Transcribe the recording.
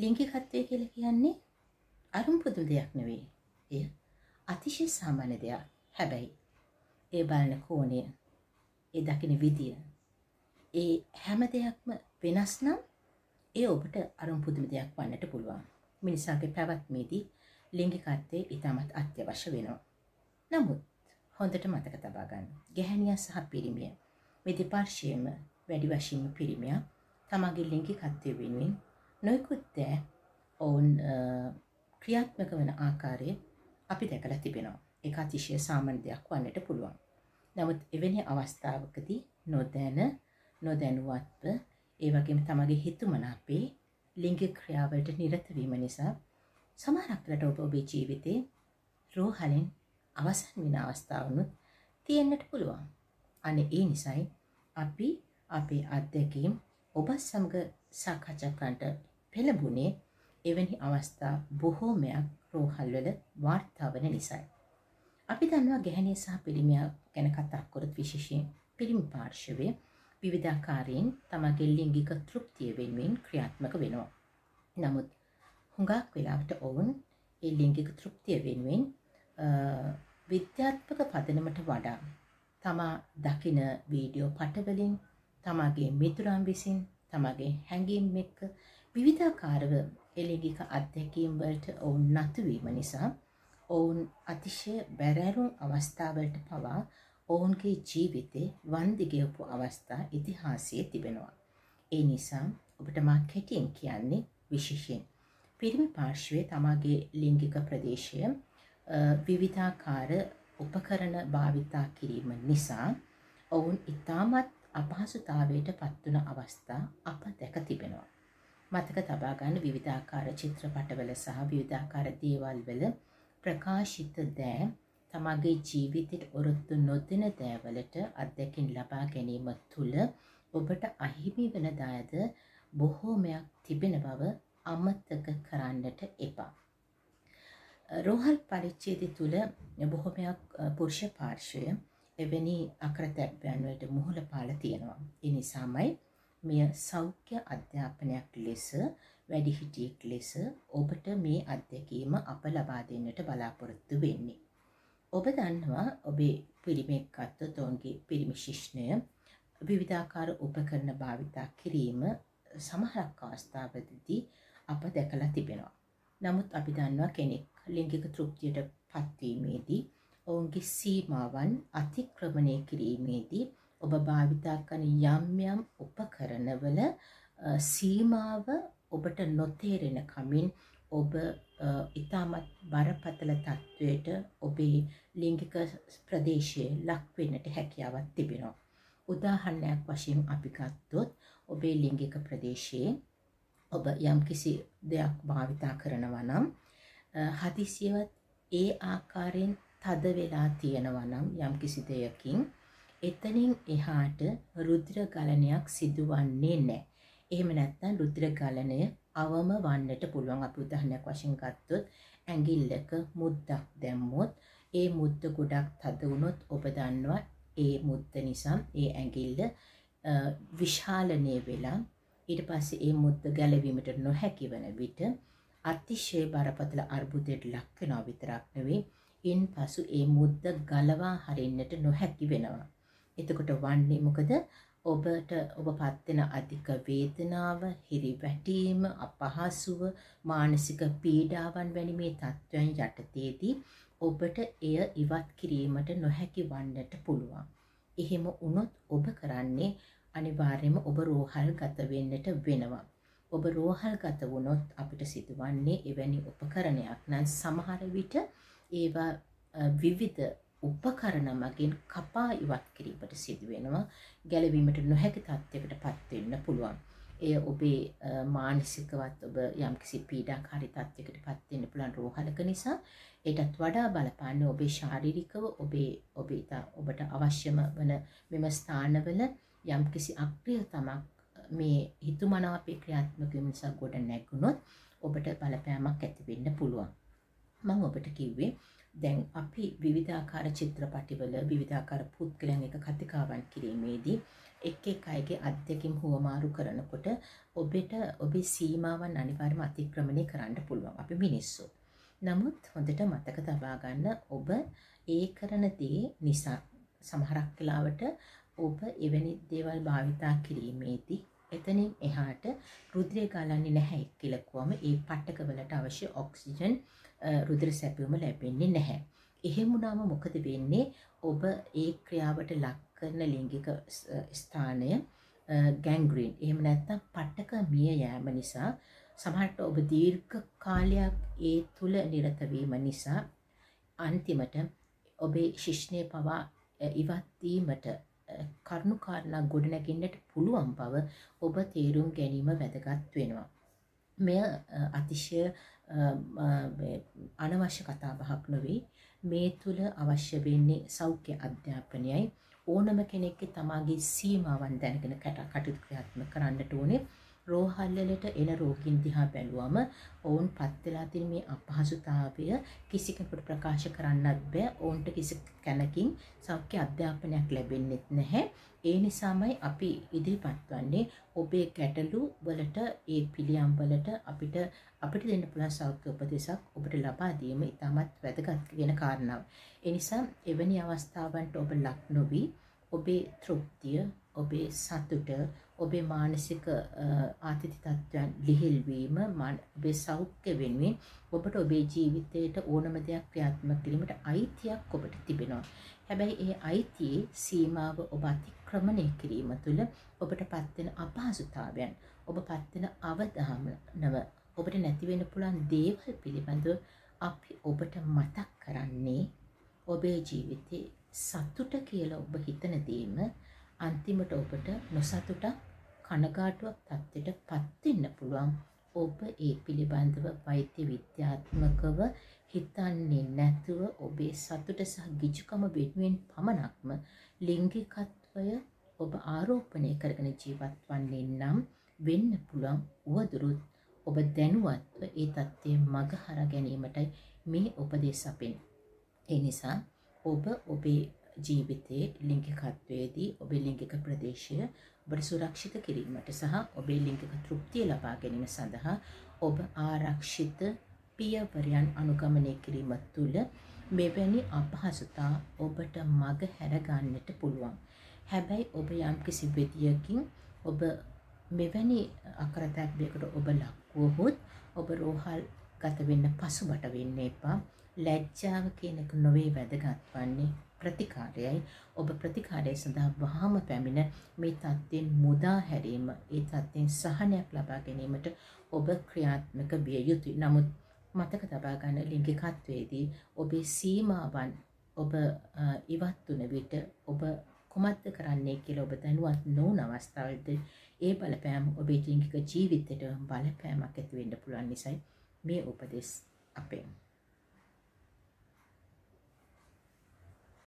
ලිංගිකත්වය කියල කියන්නේ අරුම් පුදුම දෙයක් නෙවේ. එය අතිශය සාමාන්‍ය දෙයක් හැබැයි ඒ බලන කෝනය ඒ දකින විදිය ඒ හැම දෙයක්ම වෙනස් නම් ඒ ඔබට අරුම් පුදුම දෙයක් වන්නට පුළුවන්. මිනිසාගේ පැවැත්මේදී ලිංගිකත්වය ඉතාමත් අත්‍යවශ්‍ය වෙනවා. නමුත් හොඳට මතක තබාගන්න. ගැහැනිය සහ පිරිමිය මේ දෙපාර්ශයම වැඩි වශයෙන්ම පිරිමිය තමගේ ලිංගිකත්වය වෙනුවෙන් නොයකුත් දෑ ඔවුන් ක්‍රියාත්මක වන ආකාරය අපි දැකලා තිබෙනවා. එක අතිශය සාමාන්‍ය දෙයක් වන්නට පුළුවන්. නමුත් එවැනි අවස්ථාවකදී නොදැන නොදැනුවත්ව ඒ වගේම තමගේ හිතුමනාපේ ලිංගික ක්‍රියාවලට නිරතවීම නිසා සමහරක්ලට ඔබ ඔබේ ජීවිතේ රෝහලෙන් අවසන් වෙන අවස්ථාවනුත් තියෙන්න්නට පුළුවන්. අන ඒ නිසයි අපි අපේ අත්දැකීම් ඔබ සමග සාකච්ඡකන්ට පෙළඹුණේ එවැනි අවස්ථා බොහෝමයක් රෝහල්වල වාර්තාවන නිසයි. අපි දන්නවා ගැහැනේ සහ පිළිමිය ගැන කතාක්කොරත් විශේෂයෙන් පිළිමි පාර්ශවය විවිධාකාරයෙන් තමගේ ලිංගික තෘප්තිය වෙනුවෙන් ක්‍රියාත්මක වෙනවා. නමුත් හුඟක් වෙලාවට ඔවුන් ඒ ලිංගික තෘප්තිය වෙනුවෙන් විද්‍යාත්මක පදනමට වඩා තමා දකින වීඩියෝ පටවලින් තමාගේ මිතුරම් විසින් තමගේ හැඟීම් එක්ක විවිධාකාරව එලිගික අත්දැකීම් වලට ඔවුන් නතුවීම නිසා ඔවුන් අතිශය බැරෑරුම් අවස්ථාවලට පවා ඔවුන්ගේ ජීවිතේ වන්දිගයපු අවස්ථා ඉතිහාසයේ තිබෙනවා. ඒ නිසා ඔබට මා කෙටියෙන් කියන්නේ විශේෂයෙන්. පිරිමි පාර්ශ්වය තමාගේ ලිංගික ප්‍රදේශය විවිධාකාර උපකරණ භාවිතා කිරීම නිසා ඔවුන් ඉතාමත් අපහසුතාවයට පත්වන අවස්ථා අප දැක තිබෙනවා. මතක තබාගන්න විවිධාකාර චිත්‍රපටවල සහ විවිධාකාර දේවල් වල ප්‍රකාශිත දෑ තමගේ ජීවිතයට ඔරොත්තු නොදෙන දෑවලට අත්දැකින් ලබා ගැනීම තුළ ඔබට අහිමි වන දායද බොහෝමයක් තිබෙන බව අමත්තක කරන්නට එපා. රෝහල් පරිච්චේද තුළ බොහොමයක් පුරුෂ පාර්ශය එවැනි අකරතැබ්යන්වලට මුහුල පාල තියෙනවා. එනිසාමයි මෙය සෞඛ්‍ය අධ්‍යාපනයක් ලෙස වැඩිහිටියෙක් ලෙස ඔබට මේ අත්දැකීම අප ලබා දෙන්නට බලාපොරොත්තු වෙන්නේ. ඔබ දන්නවා ඔබේ පිරිමෙක් අත්තොත් ඔවුන්ගේ පිරිමි ශිෂ්ණය විවිධාකාර උපකරණ භාවිතා කිරීම සමහරක් අවස්ථාවදදී අප දැකලා තිබෙනවා. නමුත් අපි දන්නවා කෙනෙක් ලිංගික තෘප්තියට පත්වීමේදී ඔවුන්ගේ සීමාවන් අතික්‍රමණය කිරීමේදී ඔබ භාවිතා කන යම් යම් උපකරණවල සීමාව ඔබට නොතේරෙන කමින් ඔබ ඉතාමත් බරපතල තත්ත්වයට ඔබේ ලිංගික ප්‍රදේශයේ ලක්වෙන්නට හැකියාවත් තිබෙනවා. උදාහරණයක් වශයෙන් අපි ගත්තොත් ඔබේ ලිංගික ප්‍රදේශයේ ඔබ යම් කිසි දෙයක් භාවිතා කරනවා නම් හදිසියවත් ඒ ආකාරයෙන් තද වෙලා තියෙනවා නම් යම් කිසි දෙයකින් එතනින් එහාට රුද්‍ර ගලනයක් සිදුවන්නේ නෑ. එහෙම නැත්නම් රුද්‍ර ගලනය අවම වන්නට පුළුවන්. අපි උදාහරණයක් වශයෙන් ගත්තොත් ඇඟිල්ලක මුද්දක් දැම්මොත් ඒ මුද්ද ගොඩක් තද වුණොත් ඔබ දන්නවා ඒ මුද්ද නිසා ඒ ඇඟිල්ල විශාලනය වෙලා ඊට පස්සේ ඒ මුද්ද ගැලවීමට නොහැකි වන විට අතිශය බරපතල අර්බුදයට ලක් වෙනවා විතරක් නෙවෙයි. ඉන් පසු ඒ මුද්ද ගලවා හරින්නට නොහැකි වෙනවා. එතකොට වන්නේ මොකද ඔබට ඔබ පත්වෙන අධික වේදනාව හිරි වැටීම අපහසුව මානසික පීඩාවන් වැනි මේ තත්ත්වයන් යටතේදී ඔබට එය ඉවත් කිරීමට නොහැකි වන්නට පුළුවන්. එහෙම වුණොත් ඔබ කරන්නේ අනිවාර්යයෙන්ම ඔබ රෝහල් ගත වෙන්නට වෙනවා. ඔබ රෝහල් ගත වුණොත් අපිට සිදුවන්නේ එවැනි උපකරණයක් නම් සමහර විට ඒවා විවිධ උපකරණ මගින් කපා ඉවත් කිරීමට සිදුවෙනවා ගැලවීමට නොහැකි තත්ත්වයකට පත්වෙන්න පුළුවන්. එය ඔබේ මානසිකවත් ඔබ යම්කිසි පීඩාකාරි තත්ත්වයකට පත්වෙන්න පුළුවන් රෝහලක නිසා ඒටත් වඩා බලපාන්න ඔබේ ශාරීරිකව ඔබේ ඔබේ ඔබට අවශ්‍යම වන මෙම ස්ථානවල යම්කිසි අක්‍රිය තමක් මේ හිතුමනාපේ ක්‍රියාත්මක නිසා ගොඩ නැගුණොත් ඔබට බලපෑමක් ඇතිවෙන්න පුළුවන්. මං ඔබට කිව්වේ දැන් අපි විවිධාකාර චිත්‍රපටිවල විවිධාකාර පුද්ගලයන් එක කතිකාවන් කිරීමේදී එක් එක් අයගේ අත්දැකීම් හුවමාරු කරනකොට ඔබට ඔබේ සීමාවන් අනිවාර්යයෙන්ම අතික්‍රමණය කරන්න පුළුවන් අපි මිනිස්සු. නමුත් හොඳට මතක තබා ගන්න ඔබ ඒ කරන දේ නිසා සමහරක් වෙලාවට ඔබ එවැනි දේවල් භාවිතා කිරීමේදී එතනින් එහාට රුධිරය ගලන්නේ නැහැ කියලා කිව්වම ඒ පට්ටකවලට අවශ්‍ය ඔක්සිජන් රුධිර සැපයුම ලැබෙන්නේ නැහැ. එහෙම වුණාම මොකද වෙන්නේ? ඔබ ඒ ක්‍රියාවට ලක් කරන ලිංගික ස්ථානය ගැංග්‍රීන් එහෙම නැත්නම් පට්ටක මිය යෑම නිසා සමහරට ඔබ දීර්ඝ කාලයක් ඒ තුල නිරත වීම නිසා අන්තිමට ඔබේ ශිෂ්ණය පවා ඉවත් වීමට කරුණු කාරණා ගොඩනැගින්නට පුළුවන් බව ඔබ තේරුම් ගැනීම වැදගත් වෙනවා. මෙය අතිශය අනවශ්‍ය කතාබහක් නොවේ. මේ තුල අවශ්‍ය වෙන්නේ සෞඛ්‍ය අධ්‍යාපනයයි ඕනම කෙනෙක්ගේ තමාගේ සීමාවන් දැනගෙන කටයුතු ක්‍රියාත්මක කරන්නට ඕනේ. රෝහල්වලට එන රෝගීන් දිහා බැලුවම ඔවුන් පත් වෙලා තියෙන මේ අපහසුතාවය කිසි කෙනෙකුට ප්‍රකාශ කරන්නත් බෑ. ඔවුන්ට කිසි කෙනකින් සෞඛ්‍ය අධ්‍යාපනයක් ලැබෙන්නේ නැහැ. ඒ නිසාමයි අපි ඉදිරිපත් වන්නේ ඔබේ ගැටලු වලට ඒ පිළියම් වලට අපිට අපිට දෙන්න පුළුවන් සෞඛ්‍ය උපදෙසක් ඔබට ලබා දීම ඉතාමත් වැදගත් වෙන කාරණාවක්. ඒ නිසා එවැනි අවස්ථාවන්ට ඔබ ලක් නොවි ඔබේ තෘප්තිය, ඔබේ සතුට, ඔබේ මානසික ආතති තත්ත්වයන් ලිහිල්වීම, ඔබේ සෞඛ්‍ය වෙනුවෙන් ඔබට ඔබේ ජීවිතයට ඕනම දෙයක් ක්‍රියාත්මක කිරීමට අයිතියක් ඔබට තිබෙනවා. හැබැයි ඒ අයිතියේ සීමාව ඔබ අතික්‍රමණය කිරීම තුළ ඔබට පත්වෙන අපහසුතාවයන්, ඔබ පත්වෙන අවධානව, ඔබට නැති වෙන්න පුළුවන් දේවල් පිළිබඳව අපි ඔබට මතක් කරන්නේ ඔබේ ජීවිතේ සතුට කියලා ඔබ හිතන දේම අන්තිමට ඔබට නොසතුටක් කනගාටුවක් තත්ත්වයට පත් වෙන්න පුළුවන්. ඔබ ඒ පිළිබඳව වෛද්‍ය විද්‍යාත්මකව හිතන්නේ නැතුව ඔබේ සතුට සහ ගිජුකම වෙනුවෙන් පමණක්ම ලිංගිකත්වය ඔබ ආරෝපණය කරගෙන ජීවත් වන්නේ නම් වෙන්න පුළුවන් උවදුරුත් ඔබ දැනුවත්ව ඒ தත්ත්වය මගහරා ගැනීමටයි මේ උපදෙස් අපෙන්. ඒ නිසා ඔබ ඔබේ ජීවිතයේ ලිංගිකත්වයේදී ඔබේ ලිංගික ප්‍රදේශය ඔබට සුරක්ෂිත කිරීමට සහ ඔබේ ලිංගික තෘප්තිය ලබා ගැනීම සඳහා ඔබ ආරක්ෂිත පියවරයන් අනුගමනය කිරීම තුළ මෙවැනි අපහසුතා ඔබට මග හැරගන්නට පුළුවන්. හැබැයි ඔබ යම් කිසි විදියකින් ඔබ මෙවැනි අකරතැබ්බයකට ඔබ ලක්වුවහොත් ඔබ රෝහල් ගත වෙන්න පසුබට වෙන්න එපා. ලැජ්ජාව කියන එක නොවේ වැදගත් වන්නේ ප්‍රතිකාරයයි ඔබ ප්‍රතිකාරය සඳහා වහාම පැමිණ මේ තත්ත්වයෙන් මුදා හැරීම ඒ තත්ත්වයෙන් සහනයක් ලබා ගැනීමට ඔබ ක්‍රියාත්මක විය යුතුයි. නමුත් මතක තබා ගන්න ලිංගිකත්වයේදී ඔබේ සීමාවන් ඔබ ඉවත් වුණ විට ඔබ කුමක්ද කරන්නේ කියලා ඔබ දැනුවත් නොවන අවස්ථාවලදී ඒ බලපෑම ඔබේ ලිංගික ජීවිතයට බලපෑමක් ඇති වෙන්න පුළුවන් නිසායි මේ උපදෙස් අපෙන්